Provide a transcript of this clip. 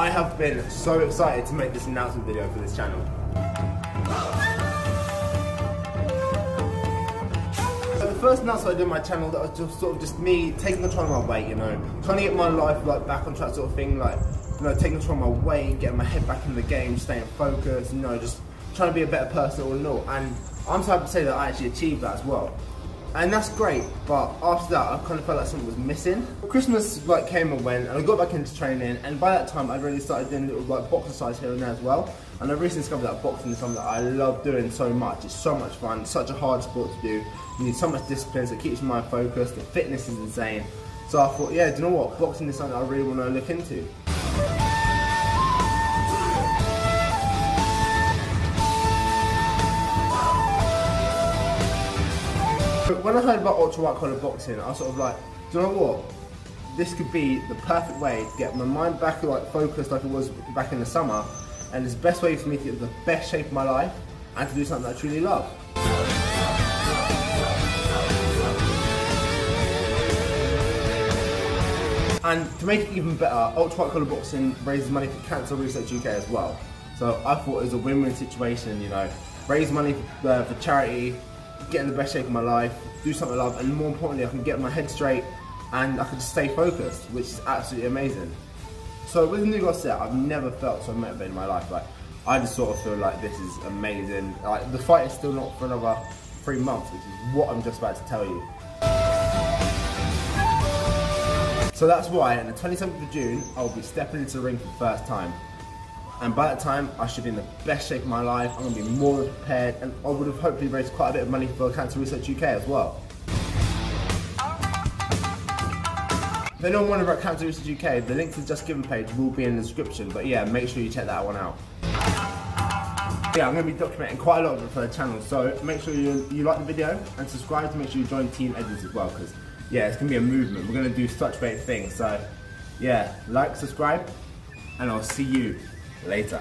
I have been so excited to make this announcement video for this channel. So the first announcement I did on my channel that was just sort of just me taking control of my weight, you know, trying to get my life like back on track sort of thing, like you know, taking control of my weight, getting my head back in the game, staying focused, you know, just trying to be a better person all in all. And I'm so happy to say that I actually achieved that as well and that's great. But after that, I kind of felt like something was missing. Christmas like came and went, and I got back into training. And by that time, I'd really started doing little like box here and there as well. And I recently discovered that boxing is something that I love doing so much. It's so much fun. Such a hard sport to do. You need so much discipline. So it keeps your mind focused. The fitness is insane. So I thought, yeah, do you know what? Boxing is something I really want to look into. When I heard about ultra white collar boxing, I was sort of like, do you know what? This could be the perfect way to get my mind back like focused like it was back in the summer, and it's the best way for me to get the best shape of my life and to do something that I truly love. And to make it even better, Ultra White Collar Boxing raises money for Cancer Research UK as well. So I thought it was a win-win situation, you know, raise money for, uh, for charity, get in the best shape of my life, do something I love, and more importantly, I can get my head straight and I can just stay focused, which is absolutely amazing. So with the new set, I've never felt so motivated in my life. Like I just sort of feel like this is amazing. Like the fight is still not for another three months, which is what I'm just about to tell you. So that's why on the 27th of June, I'll be stepping into the ring for the first time. And by that time, I should be in the best shape of my life. I'm to be more prepared, and I would have hopefully raised quite a bit of money for Cancer Research UK as well. If anyone wondering about Cancer Research UK, the link to the JustGiving page will be in the description, but yeah, make sure you check that one out. Yeah, I'm going to be documenting quite a lot of it for the channel, so make sure you, you like the video and subscribe to make sure you join Team Edwards as well, because yeah, it's going to be a movement. We're going to do such great things, so yeah, like, subscribe, and I'll see you later.